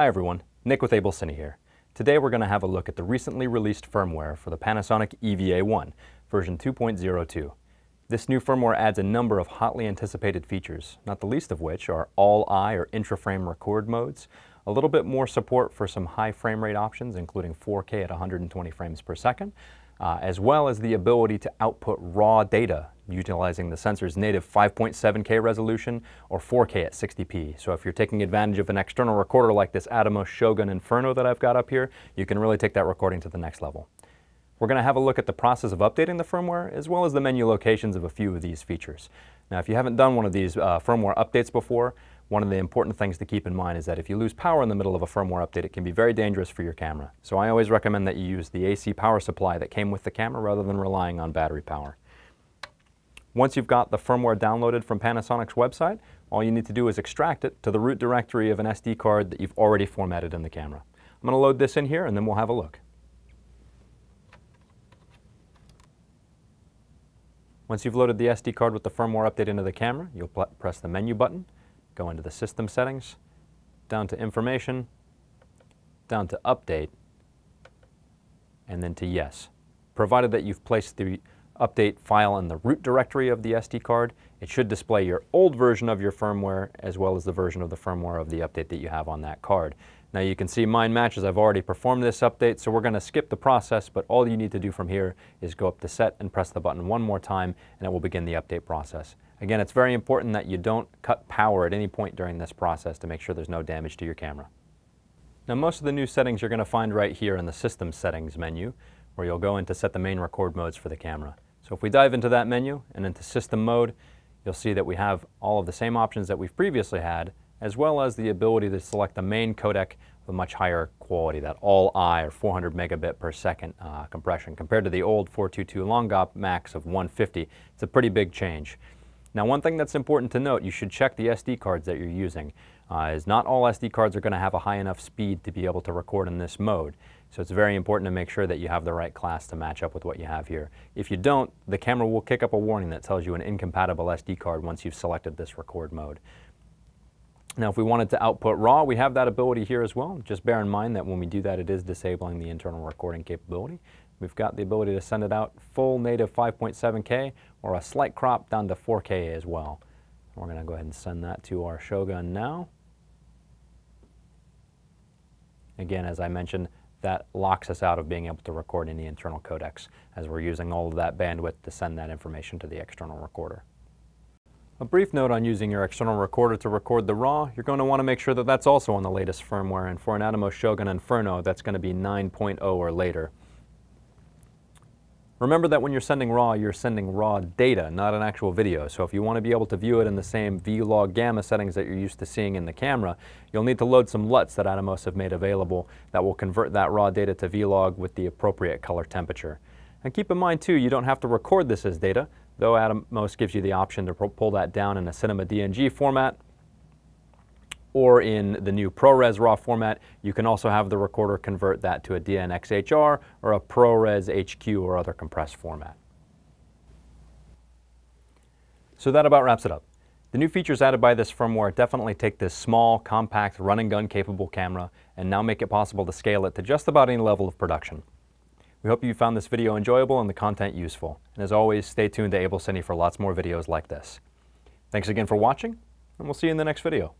Hi everyone, Nic with AbelCine here. Today we're going to have a look at the recently released firmware for the Panasonic EVA1, version 2.02. This new firmware adds a number of hotly anticipated features, not the least of which are all-I or intra-frame record modes, a little bit more support for some high frame rate options, including 4K at 120 frames per second, uh, as well as the ability to output raw data utilizing the sensor's native 5.7K resolution or 4K at 60p. So if you're taking advantage of an external recorder like this Atomos Shogun Inferno that I've got up here, you can really take that recording to the next level. We're going to have a look at the process of updating the firmware as well as the menu locations of a few of these features. Now if you haven't done one of these uh, firmware updates before, one of the important things to keep in mind is that if you lose power in the middle of a firmware update, it can be very dangerous for your camera. So I always recommend that you use the AC power supply that came with the camera rather than relying on battery power. Once you've got the firmware downloaded from Panasonic's website, all you need to do is extract it to the root directory of an SD card that you've already formatted in the camera. I'm going to load this in here and then we'll have a look. Once you've loaded the SD card with the firmware update into the camera, you'll press the menu button go into the system settings, down to information, down to update, and then to yes. Provided that you've placed the update file in the root directory of the SD card, it should display your old version of your firmware as well as the version of the firmware of the update that you have on that card. Now you can see mine matches. I've already performed this update, so we're going to skip the process, but all you need to do from here is go up to set and press the button one more time, and it will begin the update process. Again, it's very important that you don't cut power at any point during this process to make sure there's no damage to your camera. Now most of the new settings you're going to find right here in the System Settings menu, where you'll go in to set the main record modes for the camera. So if we dive into that menu and into System Mode, you'll see that we have all of the same options that we've previously had, as well as the ability to select the main codec of a much higher quality, that all-I or 400 megabit per second uh, compression, compared to the old 422 LongGOP Max of 150. It's a pretty big change. Now one thing that's important to note, you should check the SD cards that you're using, uh, is not all SD cards are going to have a high enough speed to be able to record in this mode. So it's very important to make sure that you have the right class to match up with what you have here. If you don't, the camera will kick up a warning that tells you an incompatible SD card once you've selected this record mode. Now if we wanted to output RAW, we have that ability here as well. Just bear in mind that when we do that, it is disabling the internal recording capability. We've got the ability to send it out full native 5.7K or a slight crop down to 4K as well. We're going to go ahead and send that to our Shogun now. Again, as I mentioned, that locks us out of being able to record any internal codecs as we're using all of that bandwidth to send that information to the external recorder. A brief note on using your external recorder to record the RAW, you're going to want to make sure that that's also on the latest firmware and for an Atomos Shogun Inferno that's going to be 9.0 or later. Remember that when you're sending RAW, you're sending raw data, not an actual video. So if you want to be able to view it in the same V-Log gamma settings that you're used to seeing in the camera, you'll need to load some LUTs that Atomos have made available that will convert that raw data to V-Log with the appropriate color temperature. And keep in mind too, you don't have to record this as data, though Atomos gives you the option to pull that down in a Cinema DNG format or in the new ProRes RAW format, you can also have the recorder convert that to a DNxHR or a ProRes HQ or other compressed format. So that about wraps it up. The new features added by this firmware definitely take this small, compact, run-and-gun capable camera and now make it possible to scale it to just about any level of production. We hope you found this video enjoyable and the content useful. And as always, stay tuned to AbelCine for lots more videos like this. Thanks again for watching, and we'll see you in the next video.